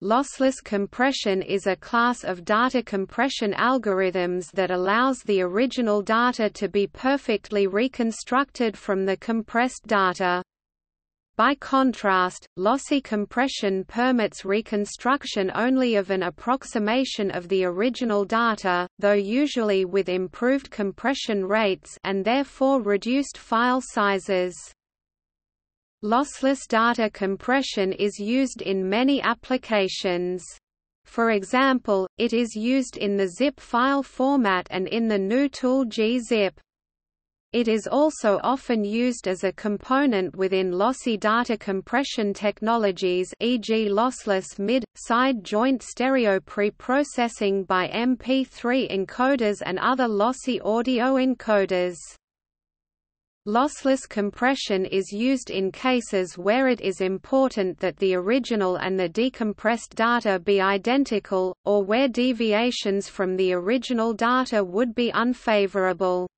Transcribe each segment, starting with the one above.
Lossless compression is a class of data compression algorithms that allows the original data to be perfectly reconstructed from the compressed data. By contrast, lossy compression permits reconstruction only of an approximation of the original data, though usually with improved compression rates and therefore reduced file sizes. Lossless data compression is used in many applications. For example, it is used in the zip file format and in the GNU tool gzip. It is also often used as a component within lossy data compression technologies e.g. lossless mid-side joint stereo pre-processing by MP3 encoders and other lossy audio encoders. Lossless compression is used in cases where it is important that the original and the decompressed data be identical, or where deviations from the original data would be unfavorable.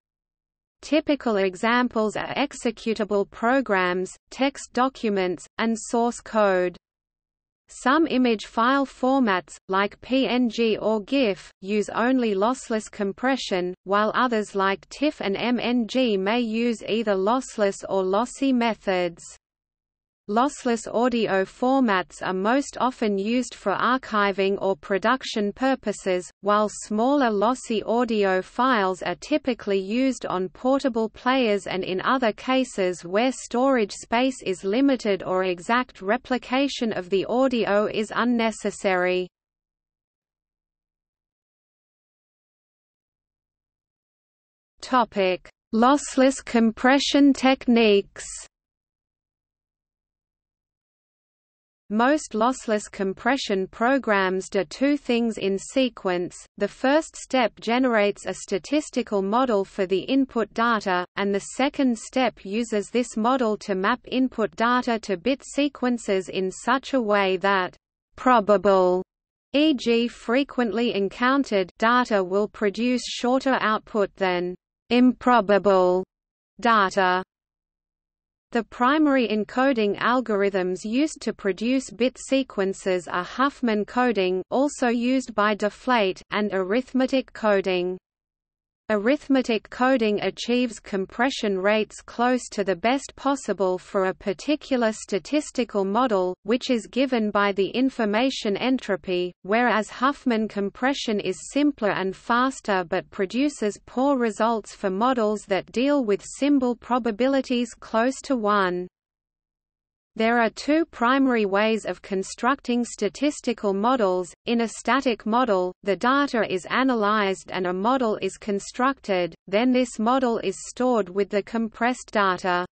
Typical examples are executable programs, text documents, and source code. Some image file formats, like PNG or GIF, use only lossless compression, while others like TIFF and MNG may use either lossless or lossy methods. Lossless audio formats are most often used for archiving or production purposes, while smaller lossy audio files are typically used on portable players and in other cases where storage space is limited or exact replication of the audio is unnecessary. Lossless compression techniques Most lossless compression programs do two things in sequence, the first step generates a statistical model for the input data, and the second step uses this model to map input data to bit sequences in such a way that probable e.g. frequently encountered data will produce shorter output than improbable data. The primary encoding algorithms used to produce bit sequences are Huffman coding also used by Deflate and arithmetic coding. Arithmetic coding achieves compression rates close to the best possible for a particular statistical model, which is given by the information entropy, whereas Huffman compression is simpler and faster but produces poor results for models that deal with symbol probabilities close to 1. There are two primary ways of constructing statistical models. In a static model, the data is analyzed and a model is constructed, then this model is stored with the compressed data.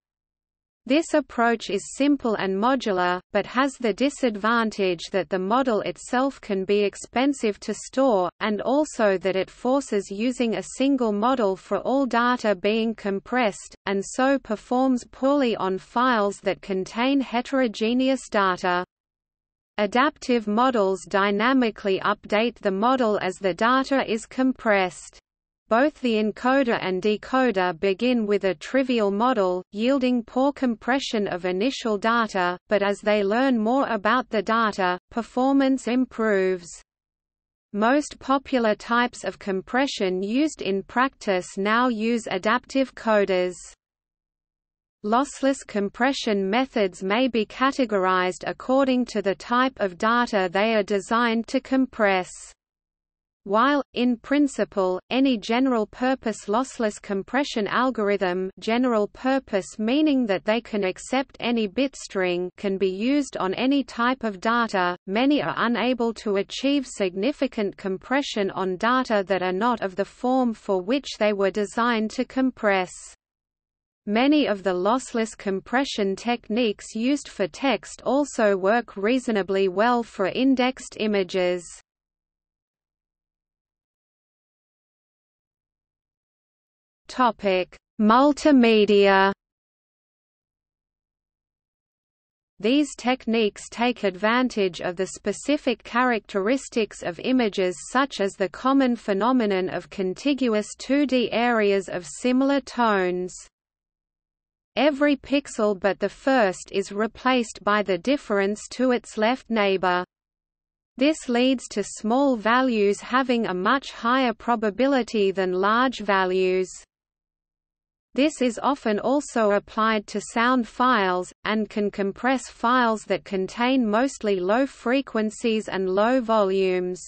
This approach is simple and modular, but has the disadvantage that the model itself can be expensive to store, and also that it forces using a single model for all data being compressed, and so performs poorly on files that contain heterogeneous data. Adaptive models dynamically update the model as the data is compressed. Both the encoder and decoder begin with a trivial model, yielding poor compression of initial data, but as they learn more about the data, performance improves. Most popular types of compression used in practice now use adaptive coders. Lossless compression methods may be categorized according to the type of data they are designed to compress. While, in principle, any general-purpose lossless compression algorithm general purpose meaning that they can accept any bit string can be used on any type of data, many are unable to achieve significant compression on data that are not of the form for which they were designed to compress. Many of the lossless compression techniques used for text also work reasonably well for indexed images. Topic: Multimedia. These techniques take advantage of the specific characteristics of images such as the common phenomenon of contiguous 2D areas of similar tones. Every pixel but the first is replaced by the difference to its left neighbor. This leads to small values having a much higher probability than large values. This is often also applied to sound files, and can compress files that contain mostly low frequencies and low volumes.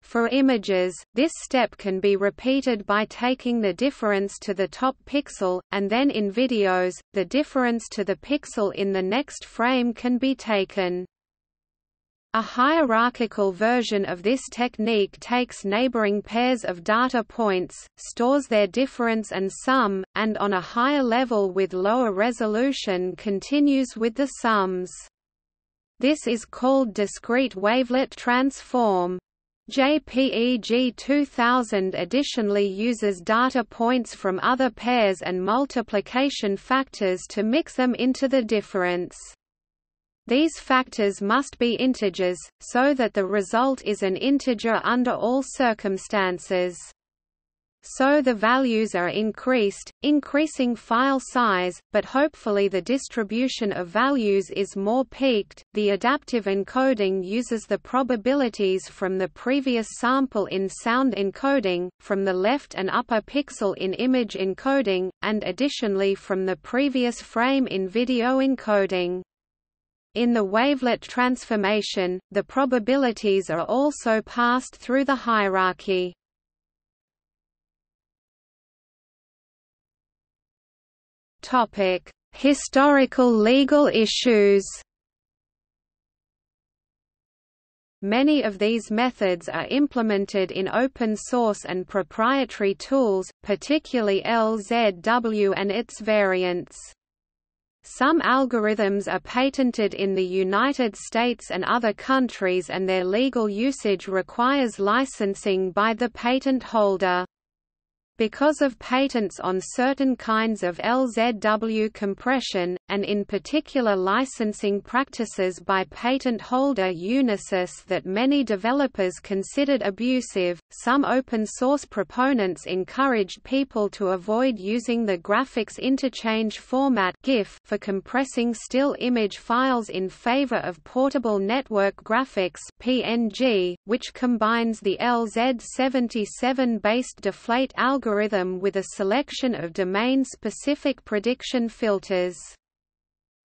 For images, this step can be repeated by taking the difference to the top pixel, and then in videos, the difference to the pixel in the next frame can be taken. A hierarchical version of this technique takes neighboring pairs of data points, stores their difference and sum, and on a higher level with lower resolution continues with the sums. This is called discrete wavelet transform. JPEG 2000 additionally uses data points from other pairs and multiplication factors to mix them into the difference. These factors must be integers, so that the result is an integer under all circumstances. So the values are increased, increasing file size, but hopefully the distribution of values is more peaked. The adaptive encoding uses the probabilities from the previous sample in sound encoding, from the left and upper pixel in image encoding, and additionally from the previous frame in video encoding. In the wavelet transformation, the probabilities are also passed through the hierarchy. Topic: Historical legal issues. Many of these methods are implemented in open source and proprietary tools, particularly LZW and its variants. Some algorithms are patented in the United States and other countries and their legal usage requires licensing by the patent holder. Because of patents on certain kinds of LZW compression, and in particular licensing practices by patent holder Unisys that many developers considered abusive, some open-source proponents encouraged people to avoid using the graphics interchange format GIF for compressing still image files in favor of portable network graphics PNG, which combines the LZ77-based deflate algorithm algorithm with a selection of domain-specific prediction filters.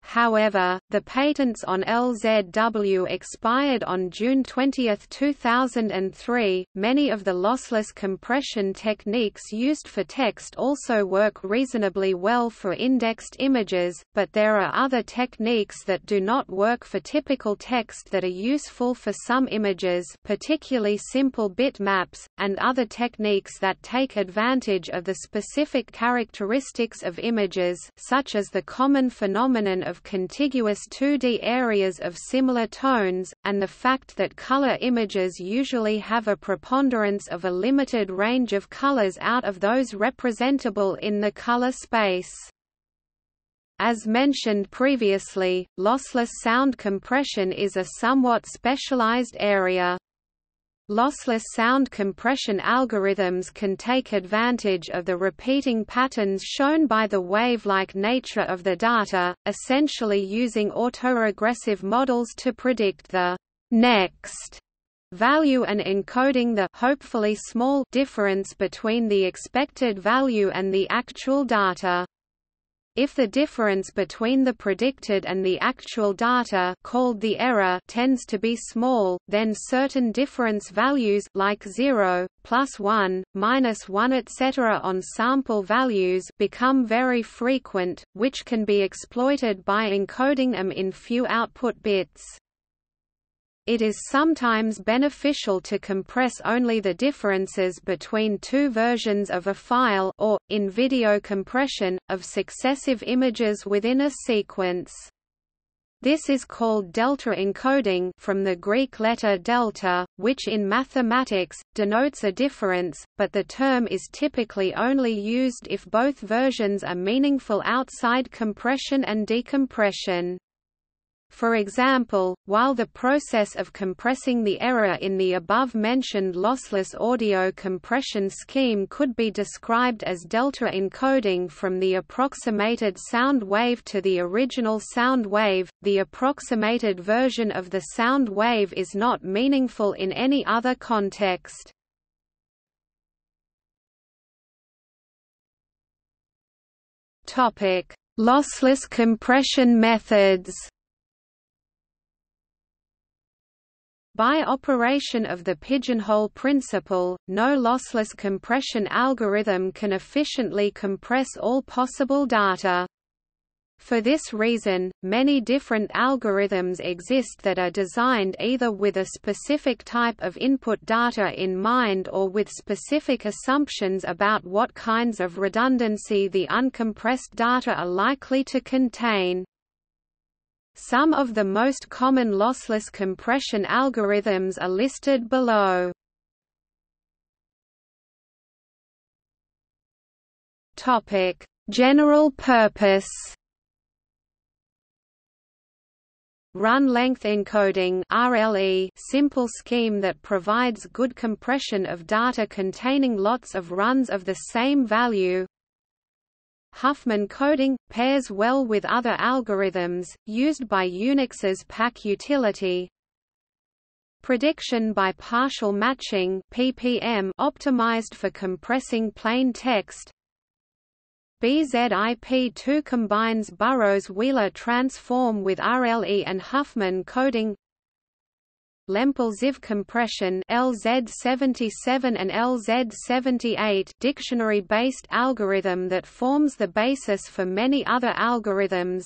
However, the patents on LZW expired on June 20, 2003. Many of the lossless compression techniques used for text also work reasonably well for indexed images, but there are other techniques that do not work for typical text that are useful for some images, particularly simple bitmaps, and other techniques that take advantage of the specific characteristics of images, such as the common phenomenon of contiguous 2D areas of similar tones, and the fact that color images usually have a preponderance of a limited range of colors out of those representable in the color space. As mentioned previously, lossless sound compression is a somewhat specialized area. Lossless sound compression algorithms can take advantage of the repeating patterns shown by the wave-like nature of the data, essentially using autoregressive models to predict the next value and encoding the hopefully small difference between the expected value and the actual data. If the difference between the predicted and the actual data called the error tends to be small, then certain difference values like 0, plus 1, minus 1 etc. on sample values become very frequent, which can be exploited by encoding them in few output bits. It is sometimes beneficial to compress only the differences between two versions of a file or, in video compression, of successive images within a sequence. This is called delta encoding from the Greek letter delta, which in mathematics, denotes a difference, but the term is typically only used if both versions are meaningful outside compression and decompression. For example, while the process of compressing the error in the above-mentioned lossless audio compression scheme could be described as delta encoding from the approximated sound wave to the original sound wave, the approximated version of the sound wave is not meaningful in any other context. Lossless compression methods By operation of the pigeonhole principle, no lossless compression algorithm can efficiently compress all possible data. For this reason, many different algorithms exist that are designed either with a specific type of input data in mind or with specific assumptions about what kinds of redundancy the uncompressed data are likely to contain. Some of the most common lossless compression algorithms are listed below. Topic: General purpose. Run length encoding RLE simple scheme that provides good compression of data containing lots of runs of the same value Huffman coding – pairs well with other algorithms, used by Unix's pack utility. Prediction by partial matching PPM optimized for compressing plain text. BZIP2 combines Burrows-Wheeler transform with RLE and Huffman coding Lempel-Ziv compression LZ77 and LZ78 dictionary-based algorithm that forms the basis for many other algorithms.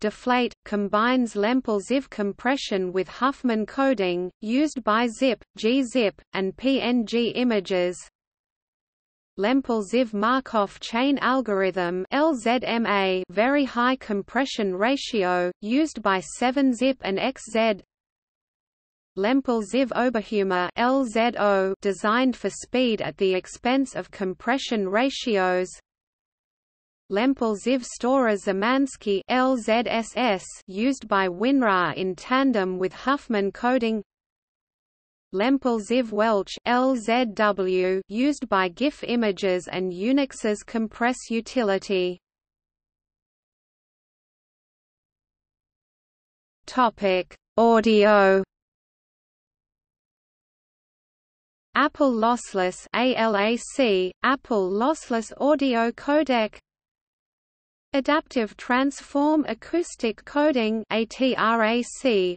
Deflate combines Lempel-Ziv compression with Huffman coding, used by ZIP, gzip, and PNG images. Lempel-Ziv Markov chain algorithm LZMA very high compression ratio, used by 7-zip and XZ Lempel-Ziv Oberhumer LZO designed for speed at the expense of compression ratios. Lempel-Ziv Storer Szymanski LZSS used by WinRAR in tandem with Huffman coding. Lempel-Ziv Welch LZW used by GIF images and Unix's compress utility. Topic: Audio Apple Lossless ALAC, Apple Lossless Audio Codec. Adaptive Transform Acoustic Coding ATRAC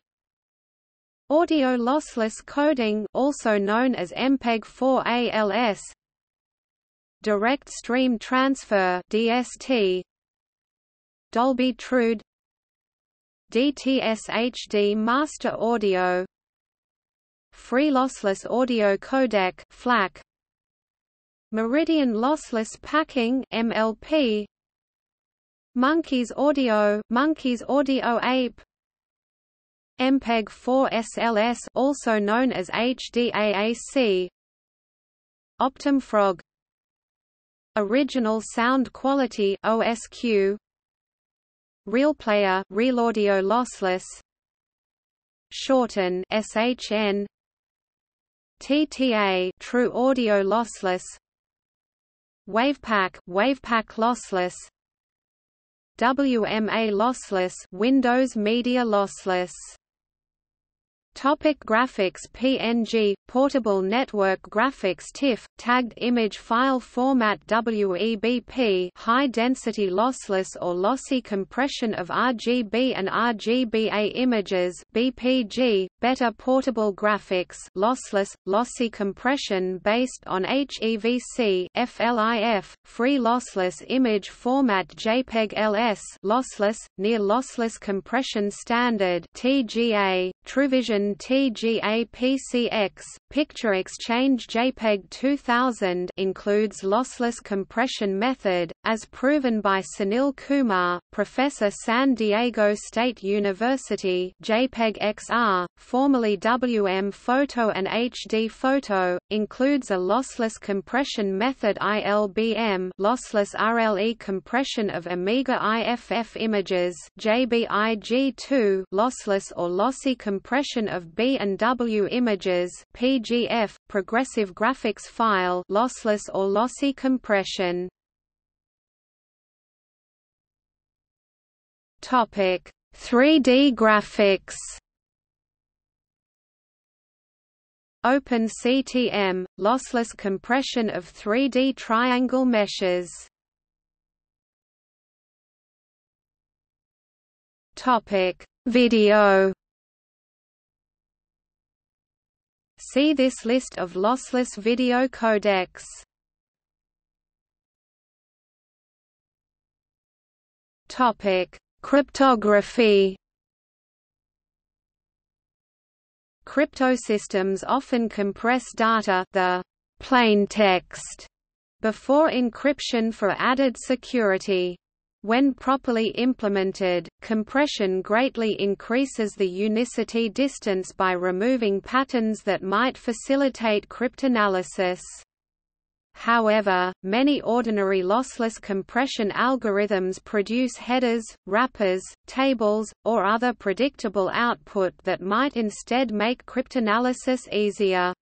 Audio Lossless Coding also known as MPEG-4 ALS Direct Stream Transfer DST Dolby TrueHD DTS HD Master Audio Free Lossless Audio Codec FLAC Meridian Lossless Packing MLP Monkeys Audio Monkeys Audio Ape. MPEG 4 SLS also known as HDAAC OptimFROG Original Sound Quality OSQ RealPlayer Real Audio Lossless. Shorten SHN TTA True Audio Lossless. WavPack WavPack Lossless. WMA Lossless Windows Media Lossless. Topic graphics PNG Portable Network Graphics TIFF tagged image file format WEBP high density lossless or lossy compression of RGB and RGBA images BPG better portable graphics lossless lossy compression based on HEVC FLIF free lossless image format JPEG LS lossless near lossless compression standard TGA TrueVision TGA PCX, Picture Exchange JPEG 2000 includes lossless compression method, as proven by Sunil Kumar, professor San Diego State University JPEG XR, formerly WM Photo and HD Photo, includes a lossless compression method ILBM lossless RLE compression of Amiga IFF images JBIG2 lossless or lossy compression of B and W images PG PGF, progressive graphics file lossless or lossy compression. Topic: 3D graphics. OpenCTM, lossless compression of 3D triangle meshes. Topic: Video See this list of lossless video codecs. Topic: Cryptography. Cryptosystems often compress data, the plain text, before encryption for added security. When properly implemented, compression greatly increases the unicity distance by removing patterns that might facilitate cryptanalysis. However, many ordinary lossless compression algorithms produce headers, wrappers, tables, or other predictable output that might instead make cryptanalysis easier.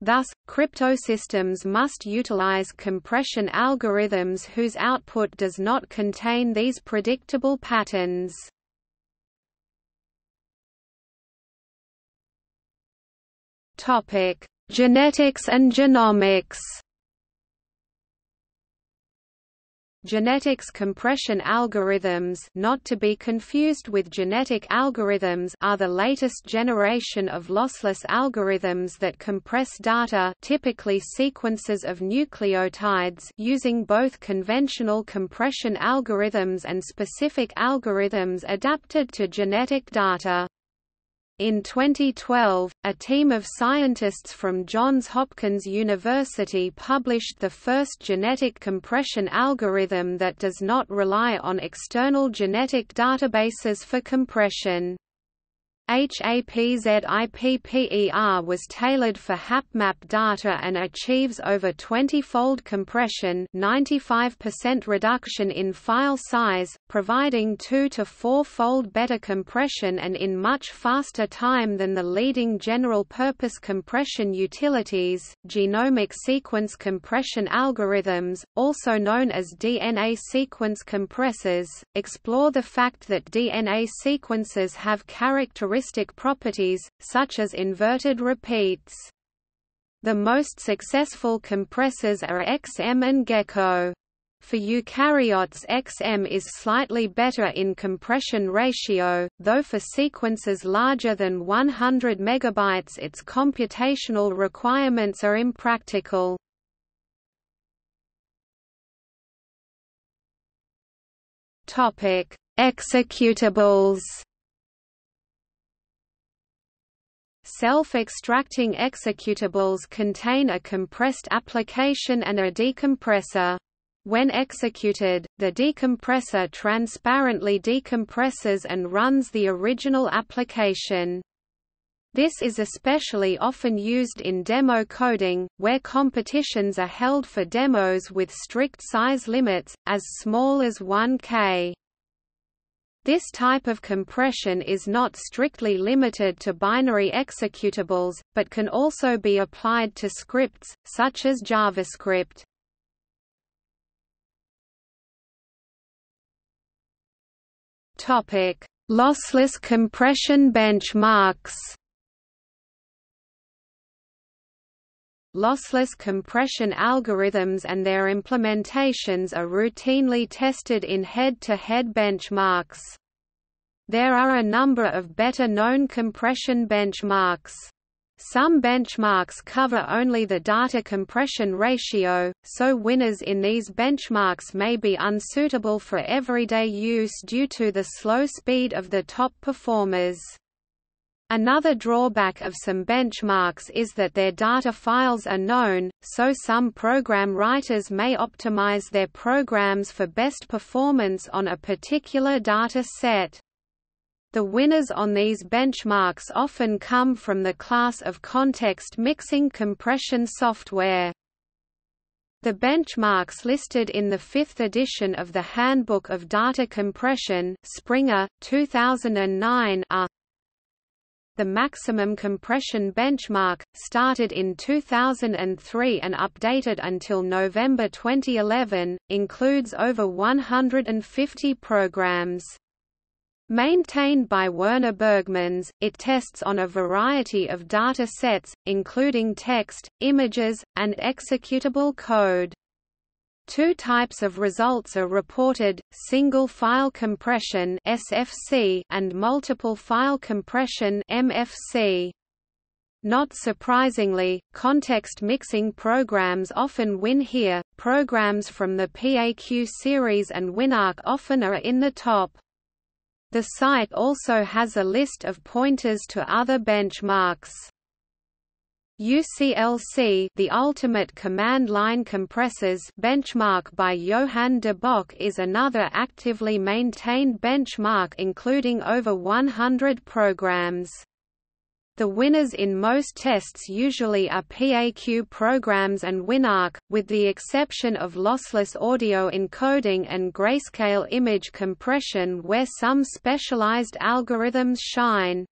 Thus, cryptosystems must utilize compression algorithms whose output does not contain these predictable patterns. Topic: Genetics and genomics. Genetics compression algorithms not to be confused with genetic algorithms are the latest generation of lossless algorithms that compress data typically sequences of nucleotides using both conventional compression algorithms and specific algorithms adapted to genetic data. In 2012, a team of scientists from Johns Hopkins University published the first genetic compression algorithm that does not rely on external genetic databases for compression. HAPZIPPER was tailored for HapMap data and achieves over 20-fold compression 95% reduction in file size, providing 2 to 4-fold better compression and in much faster time than the leading general-purpose compression utilities. Genomic sequence compression algorithms, also known as DNA sequence compressors, explore the fact that DNA sequences have characteristics characteristic properties, such as inverted repeats. The most successful compressors are XM and GeCo. For eukaryotes XM is slightly better in compression ratio, though for sequences larger than 100 MB its computational requirements are impractical. Executables Self-extracting executables contain a compressed application and a decompressor. When executed, the decompressor transparently decompresses and runs the original application. This is especially often used in demo coding, where competitions are held for demos with strict size limits, as small as 1K. This type of compression is not strictly limited to binary executables, but can also be applied to scripts, such as JavaScript. Lossless compression benchmarks Lossless compression algorithms and their implementations are routinely tested in head-to-head -head benchmarks. There are a number of better-known compression benchmarks. Some benchmarks cover only the data compression ratio, so winners in these benchmarks may be unsuitable for everyday use due to the slow speed of the top performers. Another drawback of some benchmarks is that their data files are known, so some program writers may optimize their programs for best performance on a particular data set. The winners on these benchmarks often come from the class of context mixing compression software. The benchmarks listed in the fifth edition of the Handbook of Data Compression Springer, 2009 are the maximum compression benchmark, started in 2003 and updated until November 2011, includes over 150 programs. Maintained by Werner Bergmans, it tests on a variety of data sets, including text, images, and executable code. Two types of results are reported, single file compression SFC and multiple file compression MFC. Not surprisingly, context mixing programs often win here. Programs from the PAQ series and WinRK often are in the top. The site also has a list of pointers to other benchmarks. UCLC the Ultimate Command Line Compressors benchmark by Johann de Bock is another actively maintained benchmark including over 100 programs. The winners in most tests usually are PAQ programs and WinRK, with the exception of lossless audio encoding and grayscale image compression where some specialized algorithms shine.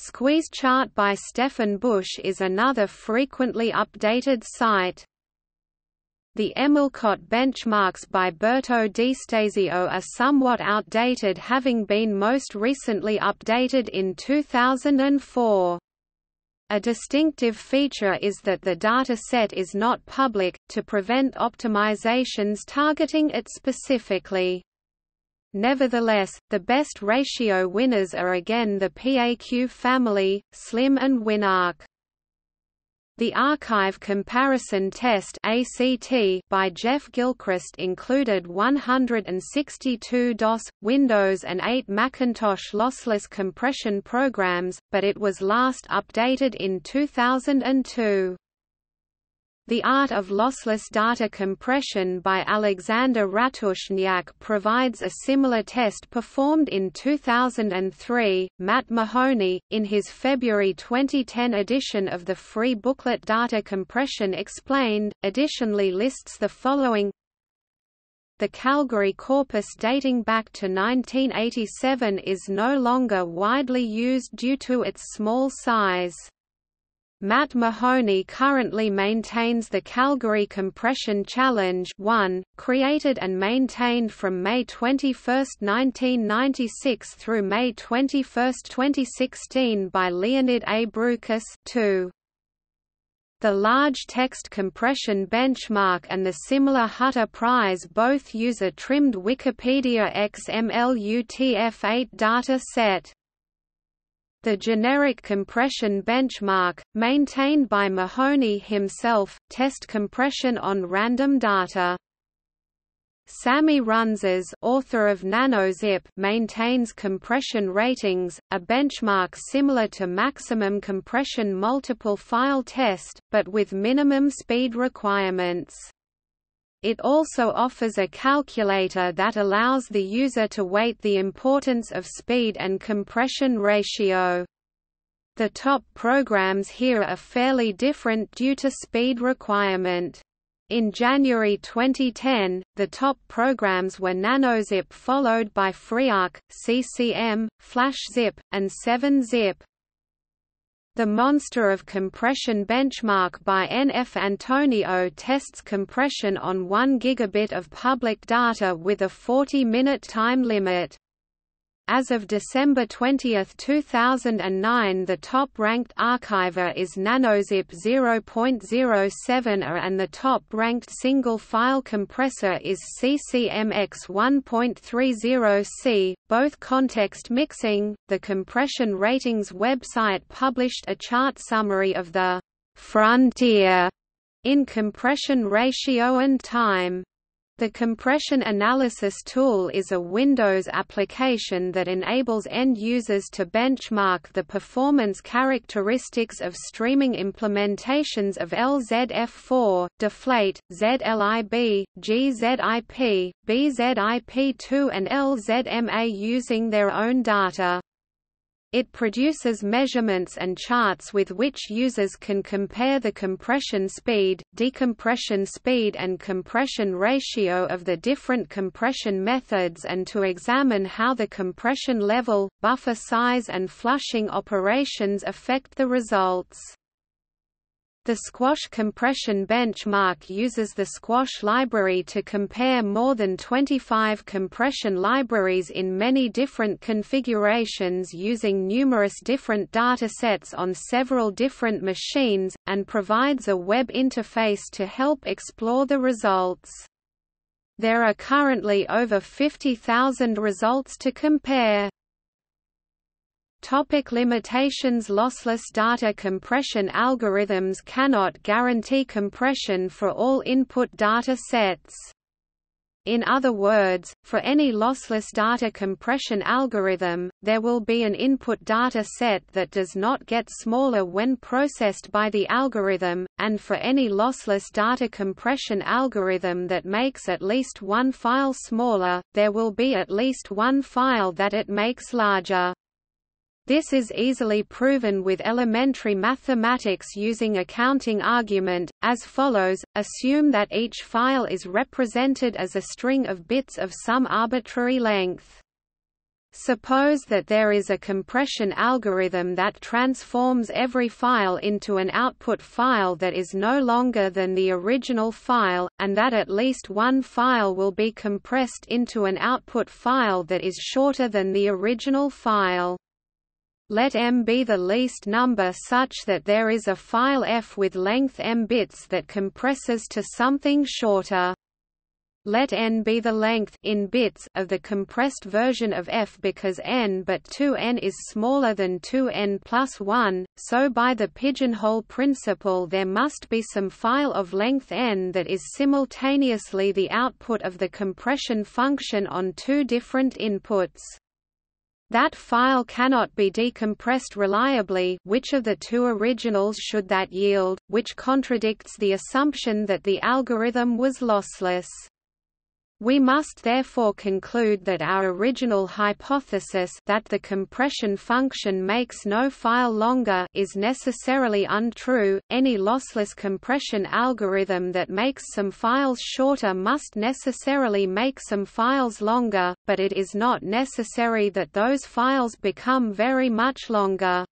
Squeeze Chart by Stefan Busch is another frequently updated site. The EmilCont benchmarks by Berto Destasio are somewhat outdated having been most recently updated in 2004. A distinctive feature is that the dataset is not public, to prevent optimizations targeting it specifically. Nevertheless, the best ratio winners are again the PAQ family, SLIM and WinRK. The Archive Comparison Test by Jeff Gilchrist included 162 DOS, Windows and 8 Macintosh lossless compression programs, but it was last updated in 2002. The Art of Lossless Data Compression by Alexander Ratushnyak provides a similar test performed in 2003. Matt Mahoney, in his February 2010 edition of the free booklet Data Compression Explained, additionally lists the following the Calgary corpus dating back to 1987 is no longer widely used due to its small size. Matt Mahoney currently maintains the Calgary Compression Challenge 1, created and maintained from May 21, 1996 through May 21, 2016 by Leonid A. Broukhis 2. The Large Text Compression Benchmark and the similar Hutter Prize both use a trimmed Wikipedia XML UTF-8 data set. The generic compression benchmark, maintained by Mahoney himself, test compression on random data. Sami Runsas author of NanoZip maintains compression ratings, a benchmark similar to maximum compression multiple file test, but with minimum speed requirements. It also offers a calculator that allows the user to weight the importance of speed and compression ratio. The top programs here are fairly different due to speed requirement. In January 2010, the top programs were NanoZip followed by FreeArc, CCM, FlashZip, and 7-Zip. The Monster of Compression benchmark by NF Antonio tests compression on 1 gigabit of public data with a 40-minute time limit. As of December 20, 2009 the top-ranked archiver is NanoZip 0.07 and the top-ranked single-file compressor is CCMX 1.30C, both context mixing. The Compression Ratings website published a chart summary of the «frontier» in compression ratio and time. The Compression Analysis Tool is a Windows application that enables end users to benchmark the performance characteristics of streaming implementations of LZF4, Deflate, ZLIB, GZIP, BZIP2 and LZMA using their own data. It produces measurements and charts with which users can compare the compression speed, decompression speed and compression ratio of the different compression methods and to examine how the compression level, buffer size and flushing operations affect the results. The Squash compression benchmark uses the Squash library to compare more than 25 compression libraries in many different configurations using numerous different datasets on several different machines, and provides a web interface to help explore the results. There are currently over 50,000 results to compare. Topic limitations Lossless data compression algorithms cannot guarantee compression for all input data sets. In other words, for any lossless data compression algorithm, there will be an input data set that does not get smaller when processed by the algorithm, and for any lossless data compression algorithm that makes at least one file smaller, there will be at least one file that it makes larger. This is easily proven with elementary mathematics using a counting argument, as follows, assume that each file is represented as a string of bits of some arbitrary length. Suppose that there is a compression algorithm that transforms every file into an output file that is no longer than the original file, and that at least one file will be compressed into an output file that is shorter than the original file. Let m be the least number such that there is a file f with length m bits that compresses to something shorter. Let n be the length in bits of the compressed version of f because n but 2n is smaller than 2n plus 1, so by the pigeonhole principle there must be some file of length n that is simultaneously the output of the compression function on two different inputs. That file cannot be decompressed reliably which of the two originals should that yield, which contradicts the assumption that the algorithm was lossless. We must therefore conclude that our original hypothesis that the compression function makes no file longer is necessarily untrue. Any lossless compression algorithm that makes some files shorter must necessarily make some files longer, but it is not necessary that those files become very much longer.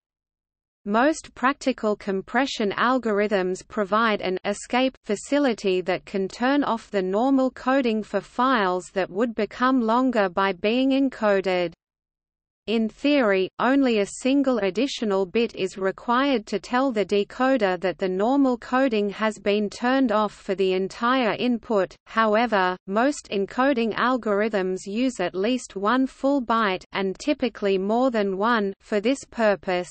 Most practical compression algorithms provide an escape facility that can turn off the normal coding for files that would become longer by being encoded. In theory, only a single additional bit is required to tell the decoder that the normal coding has been turned off for the entire input, however, most encoding algorithms use at least one full byte and typically more than one for this purpose.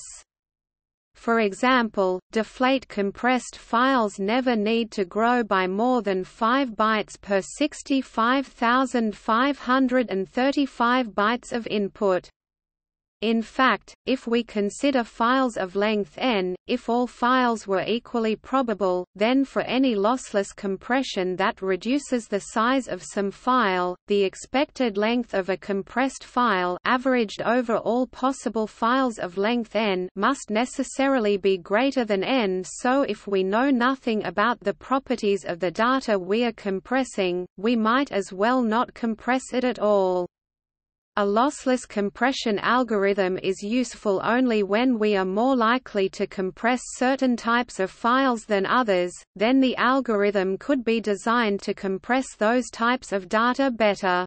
For example, deflate compressed files never need to grow by more than 5 bytes per 65,535 bytes of input. In fact, if we consider files of length n, if all files were equally probable, then for any lossless compression that reduces the size of some file, the expected length of a compressed file averaged over all possible files of length n must necessarily be greater than n so if we know nothing about the properties of the data we are compressing, we might as well not compress it at all. A lossless compression algorithm is useful only when we are more likely to compress certain types of files than others, then the algorithm could be designed to compress those types of data better.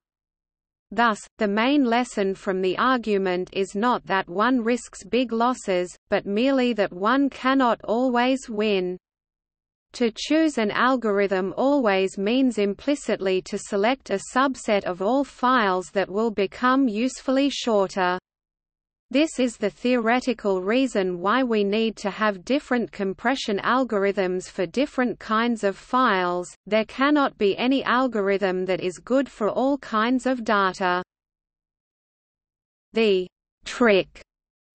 Thus, the main lesson from the argument is not that one risks big losses, but merely that one cannot always win. To choose an algorithm always means implicitly to select a subset of all files that will become usefully shorter. This is the theoretical reason why we need to have different compression algorithms for different kinds of files. There cannot be any algorithm that is good for all kinds of data. The trick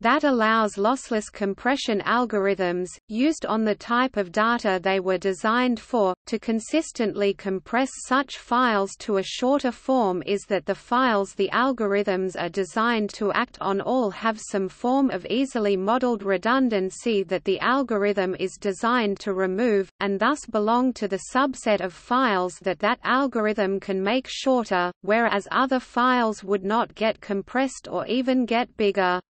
that allows lossless compression algorithms, used on the type of data they were designed for, to consistently compress such files to a shorter form is that the files the algorithms are designed to act on all have some form of easily modeled redundancy that the algorithm is designed to remove, and thus belong to the subset of files that that algorithm can make shorter, whereas other files would not get compressed or even get bigger.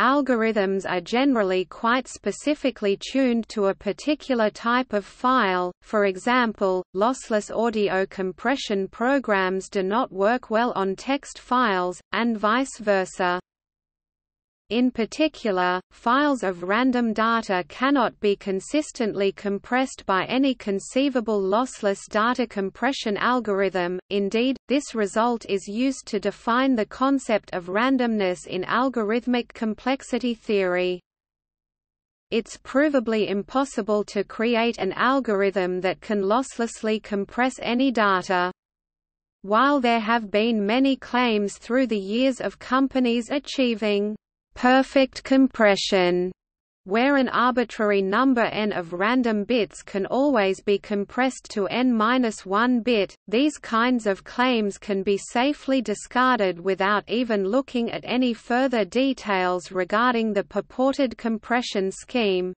Algorithms are generally quite specifically tuned to a particular type of file, for example, lossless audio compression programs do not work well on text files, and vice versa. In particular, files of random data cannot be consistently compressed by any conceivable lossless data compression algorithm, indeed, this result is used to define the concept of randomness in algorithmic complexity theory. It's provably impossible to create an algorithm that can losslessly compress any data. While there have been many claims through the years of companies achieving perfect compression, where an arbitrary number n of random bits can always be compressed to n-1 bit, these kinds of claims can be safely discarded without even looking at any further details regarding the purported compression scheme.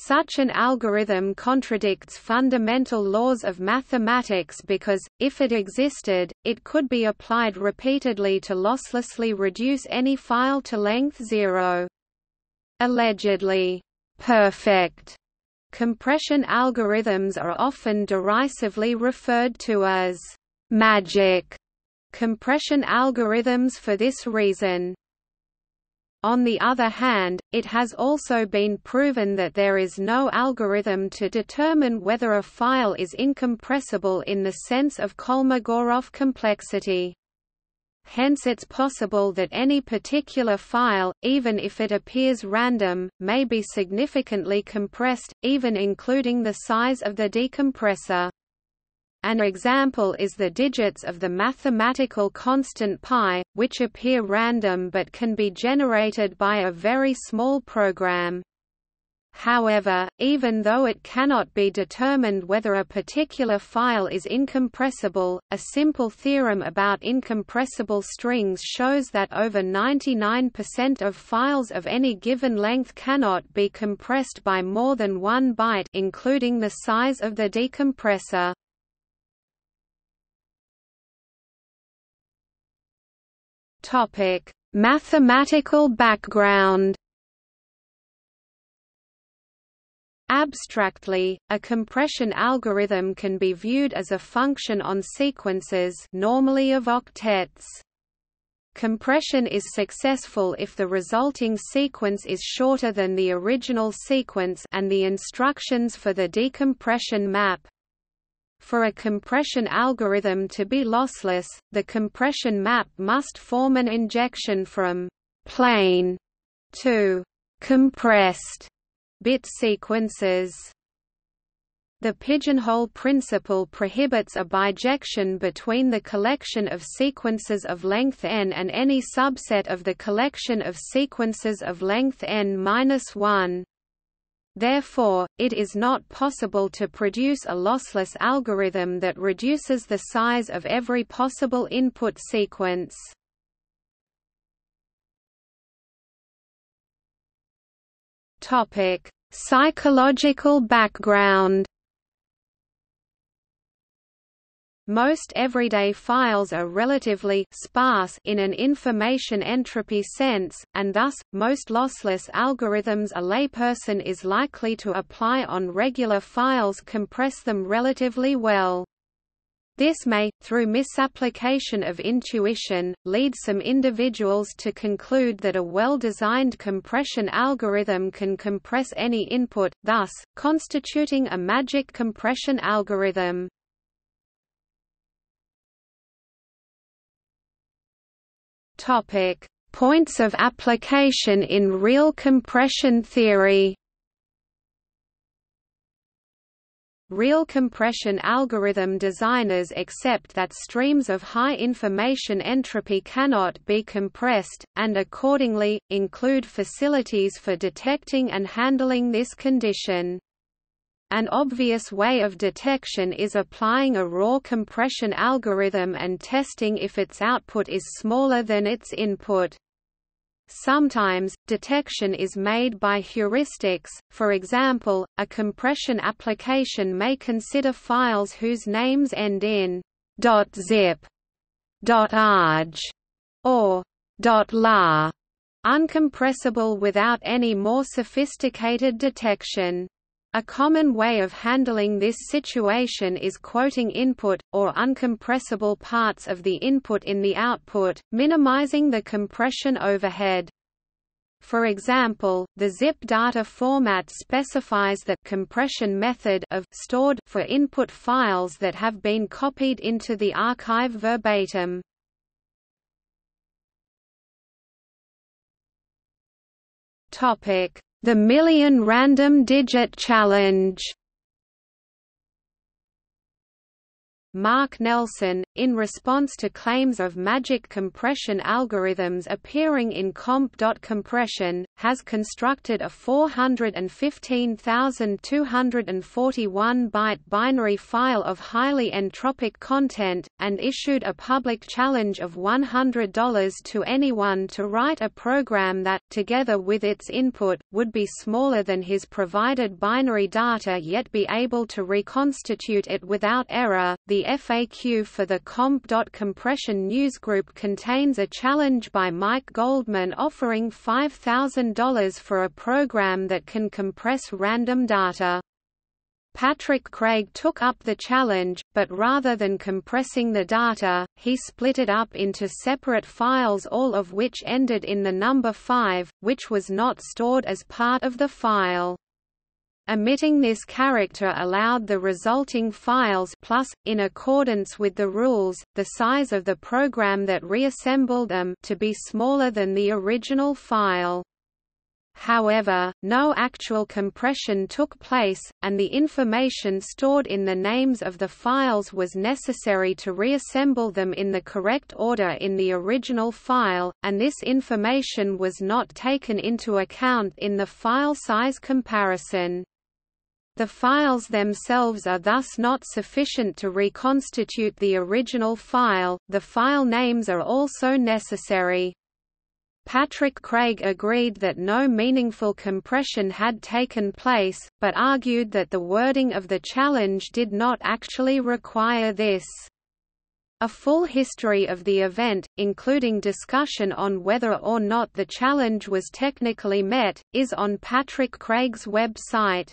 Such an algorithm contradicts fundamental laws of mathematics because, if it existed, it could be applied repeatedly to losslessly reduce any file to length zero. Allegedly, perfect compression algorithms are often derisively referred to as magic compression algorithms for this reason. On the other hand, it has also been proven that there is no algorithm to determine whether a file is incompressible in the sense of Kolmogorov complexity. Hence it's possible that any particular file, even if it appears random, may be significantly compressed, even including the size of the decompressor. An example is the digits of the mathematical constant pi, which appear random but can be generated by a very small program. However, even though it cannot be determined whether a particular file is incompressible, a simple theorem about incompressible strings shows that over 99% of files of any given length cannot be compressed by more than one byte including the size of the decompressor. Topic: Mathematical background. Abstractly, a compression algorithm can be viewed as a function on sequences normally of octets. Compression is successful if the resulting sequence is shorter than the original sequence and the instructions for the decompression map, for a compression algorithm to be lossless, the compression map must form an injection from plain to compressed bit sequences. The pigeonhole principle prohibits a bijection between the collection of sequences of length n and any subset of the collection of sequences of length n-1. Therefore, it is not possible to produce a lossless algorithm that reduces the size of every possible input sequence. Topic: Psychological background Most everyday files are relatively sparse in an information entropy sense, and thus, most lossless algorithms a layperson is likely to apply on regular files compress them relatively well. This may, through misapplication of intuition, lead some individuals to conclude that a well-designed compression algorithm can compress any input, thus, constituting a magic compression algorithm. Topic: Points of application in real compression theory Real compression algorithm designers accept that streams of high information entropy cannot be compressed, and accordingly, include facilities for detecting and handling this condition. An obvious way of detection is applying a raw compression algorithm and testing if its output is smaller than its input. Sometimes, detection is made by heuristics, for example, a compression application may consider files whose names end in .zip, .arj, or .lha, uncompressible without any more sophisticated detection. A common way of handling this situation is quoting input, or uncompressible parts of the input in the output, minimizing the compression overhead. For example, the zip data format specifies the compression method of stored for input files that have been copied into the archive verbatim. Topic: the Million Random Digit Challenge. Mark Nelson, in response to claims of magic compression algorithms appearing in comp.compression, has constructed a 415,241-byte binary file of highly entropic content, and issued a public challenge of $100 to anyone to write a program that, together with its input, would be smaller than his provided binary data yet be able to reconstitute it without error. The FAQ for the comp.compression newsgroup contains a challenge by Mike Goldman offering $5,000 for a program that can compress random data. Patrick Craig took up the challenge, but rather than compressing the data, he split it up into separate files all of which ended in the number 5, which was not stored as part of the file. Omitting this character allowed the resulting files plus, in accordance with the rules, the size of the program that reassembled them to be smaller than the original file. However, no actual compression took place, and the information stored in the names of the files was necessary to reassemble them in the correct order in the original file, and this information was not taken into account in the file size comparison. The files themselves are thus not sufficient to reconstitute the original file, the file names are also necessary. Patrick Craig agreed that no meaningful compression had taken place, but argued that the wording of the challenge did not actually require this. A full history of the event, including discussion on whether or not the challenge was technically met, is on Patrick Craig's website.